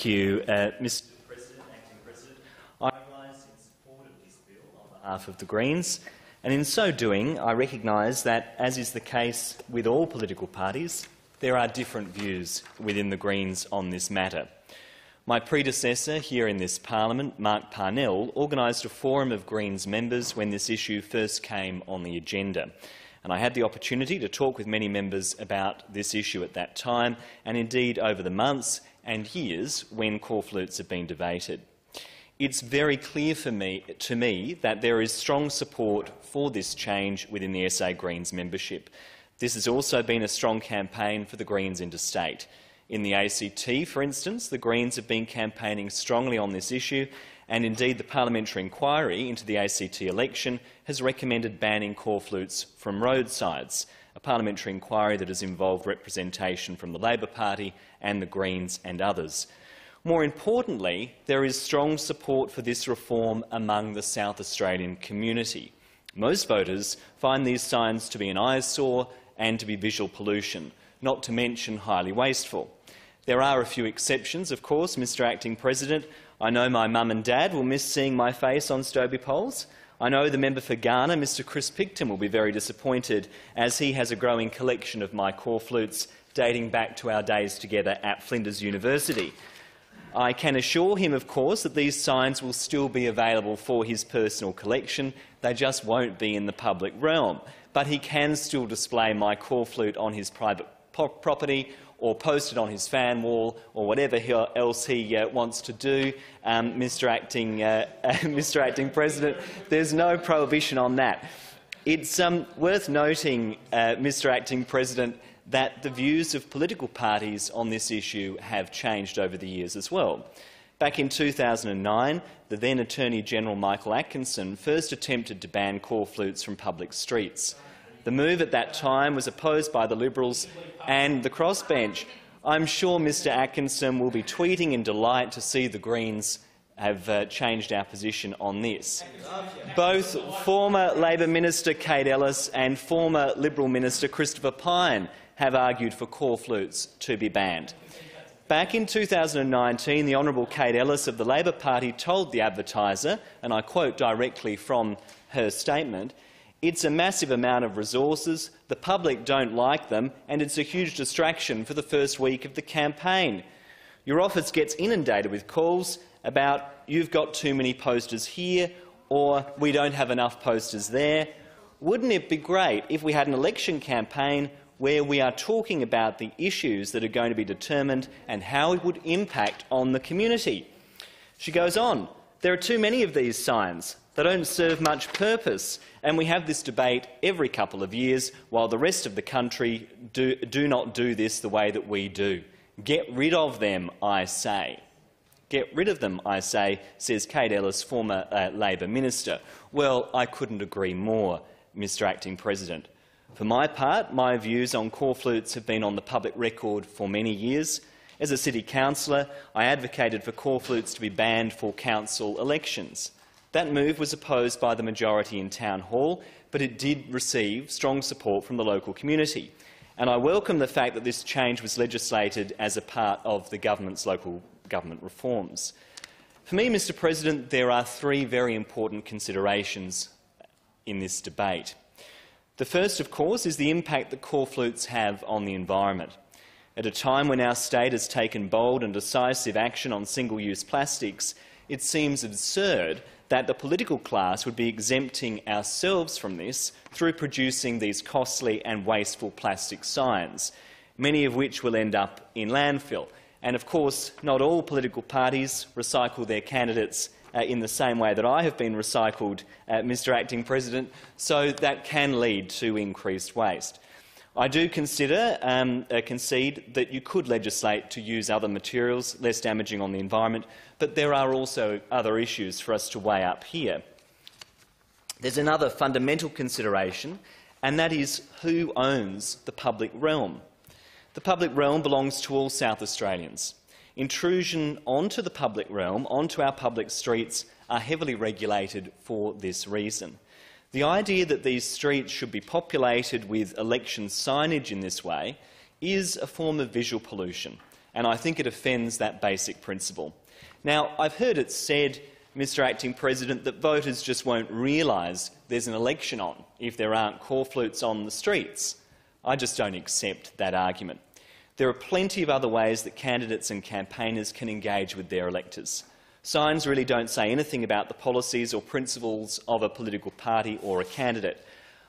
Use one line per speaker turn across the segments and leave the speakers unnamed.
Thank you, uh, Mr President, Acting President. I rise in support of this bill on behalf of the Greens, and in so doing I recognise that, as is the case with all political parties, there are different views within the Greens on this matter. My predecessor here in this parliament, Mark Parnell, organised a forum of Greens members when this issue first came on the agenda. And I had the opportunity to talk with many members about this issue at that time, and indeed over the months and years when corflutes have been debated. It's very clear for me, to me that there is strong support for this change within the SA Greens membership. This has also been a strong campaign for the Greens interstate. In the ACT, for instance, the Greens have been campaigning strongly on this issue, and indeed the parliamentary inquiry into the ACT election has recommended banning corflutes from roadsides, a parliamentary inquiry that has involved representation from the Labor Party and the Greens and others. More importantly, there is strong support for this reform among the South Australian community. Most voters find these signs to be an eyesore and to be visual pollution, not to mention highly wasteful. There are a few exceptions, of course, Mr Acting President. I know my mum and dad will miss seeing my face on Stobie poles. I know the member for Kaurna, Mr Chris Picton, will be very disappointed as he has a growing collection of my corflutes dating back to our days together at Flinders University. I can assure him, of course, that these signs will still be available for his personal collection. They just won't be in the public realm. But he can still display my corflute on his private property or post it on his fan wall or whatever else he uh, wants to do, um, Mr. Acting, uh, Mr. Acting President. There's no prohibition on that. It's um, worth noting, uh, Mr. Acting President, that the views of political parties on this issue have changed over the years as well. Back in 2009, the then Attorney-General Michael Atkinson first attempted to ban call corflutes from public streets. The move at that time was opposed by the Liberals and the crossbench. I'm sure Mr Atkinson will be tweeting in delight to see the Greens have uh, changed our position on this. Both former Labor Minister Kate Ellis and former Liberal Minister Christopher Pyne have argued for corflutes to be banned. Back in 2019, the Honourable Kate Ellis of the Labor Party told the advertiser, and I quote directly from her statement, it's a massive amount of resources, the public don't like them, and it's a huge distraction for the first week of the campaign. Your office gets inundated with calls about you've got too many posters here or we don't have enough posters there. Wouldn't it be great if we had an election campaign where we are talking about the issues that are going to be determined and how it would impact on the community? She goes on, there are too many of these signs. They don't serve much purpose, and we have this debate every couple of years while the rest of the country do, do not do this the way that we do. Get rid of them, I say. Get rid of them, I say, says Kate Ellis, former uh, Labor minister. Well, I couldn't agree more, Mr Acting President. For my part, my views on corflutes have been on the public record for many years. As a city councillor, I advocated for corflutes to be banned for council elections. That move was opposed by the majority in Town Hall, but it did receive strong support from the local community. And I welcome the fact that this change was legislated as a part of the government's local government reforms. For me, Mr President, there are three very important considerations in this debate. The first, of course, is the impact that corflutes have on the environment. At a time when our state has taken bold and decisive action on single-use plastics, it seems absurd that the political class would be exempting ourselves from this through producing these costly and wasteful plastic signs, many of which will end up in landfill. And of course, not all political parties recycle their candidates uh, in the same way that I have been recycled, uh, Mr Acting President, so that can lead to increased waste. I do consider, um, uh, concede that you could legislate to use other materials less damaging on the environment, but there are also other issues for us to weigh up here. There's another fundamental consideration, and that is who owns the public realm. The public realm belongs to all South Australians. Intrusion onto the public realm, onto our public streets, are heavily regulated for this reason. The idea that these streets should be populated with election signage in this way is a form of visual pollution, and I think it offends that basic principle. Now, I've heard it said, Mr Acting President, that voters just won't realise there's an election on if there aren't corflutes on the streets. I just don't accept that argument. There are plenty of other ways that candidates and campaigners can engage with their electors. Signs really don't say anything about the policies or principles of a political party or a candidate.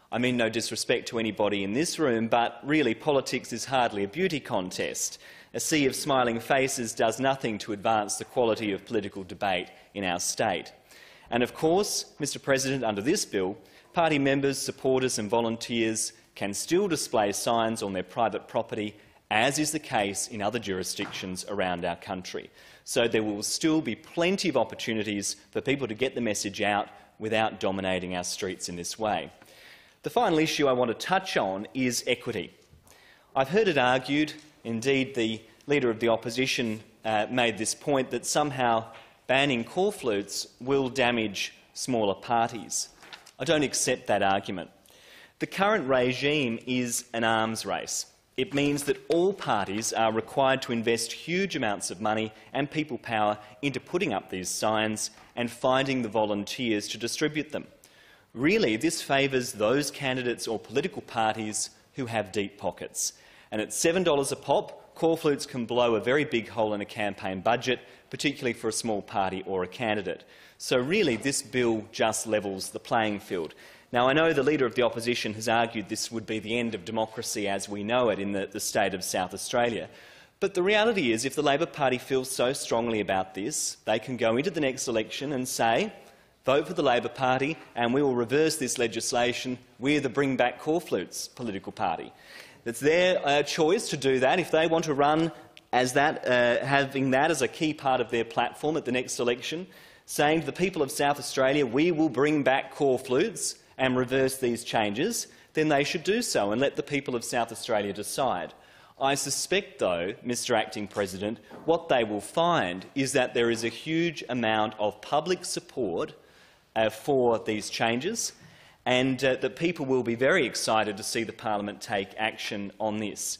I mean no disrespect to anybody in this room, but really politics is hardly a beauty contest. A sea of smiling faces does nothing to advance the quality of political debate in our state. And of course, Mr President, under this bill, party members, supporters and volunteers can still display signs on their private property, as is the case in other jurisdictions around our country. So there will still be plenty of opportunities for people to get the message out without dominating our streets in this way. The final issue I want to touch on is equity. I've heard it argued, indeed the Leader of the Opposition uh, made this point, that somehow banning corflutes will damage smaller parties. I don't accept that argument. The current regime is an arms race. It means that all parties are required to invest huge amounts of money and people power into putting up these signs and finding the volunteers to distribute them. Really, this favours those candidates or political parties who have deep pockets. And at $7 a pop, corflutes can blow a very big hole in a campaign budget, particularly for a small party or a candidate. So really, this bill just levels the playing field. Now, I know the Leader of the Opposition has argued this would be the end of democracy as we know it in the, the state of South Australia. But the reality is, if the Labor Party feels so strongly about this, they can go into the next election and say, vote for the Labor Party and we will reverse this legislation. We're the Bring Back Corflutes political party. It's their uh, choice to do that. If they want to run as that, uh, having that as a key part of their platform at the next election, saying to the people of South Australia, we will bring back corflutes and reverse these changes, then they should do so and let the people of South Australia decide. I suspect, though, Mr Acting President, what they will find is that there is a huge amount of public support uh, for these changes and uh, that people will be very excited to see the parliament take action on this.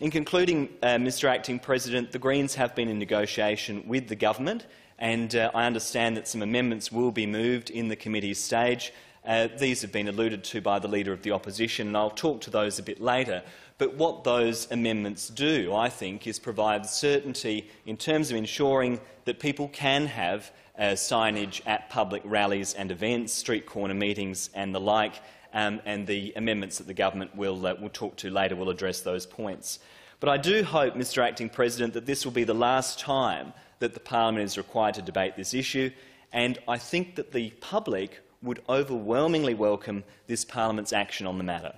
In concluding, uh, Mr Acting President, the Greens have been in negotiation with the government and uh, I understand that some amendments will be moved in the committee stage. Uh, these have been alluded to by the Leader of the Opposition and I'll talk to those a bit later. But what those amendments do, I think, is provide certainty in terms of ensuring that people can have uh, signage at public rallies and events, street corner meetings and the like, um, and the amendments that the government will, uh, will talk to later will address those points. But I do hope, Mr Acting President, that this will be the last time that the parliament is required to debate this issue, and I think that the public would overwhelmingly welcome this parliament's action on the matter.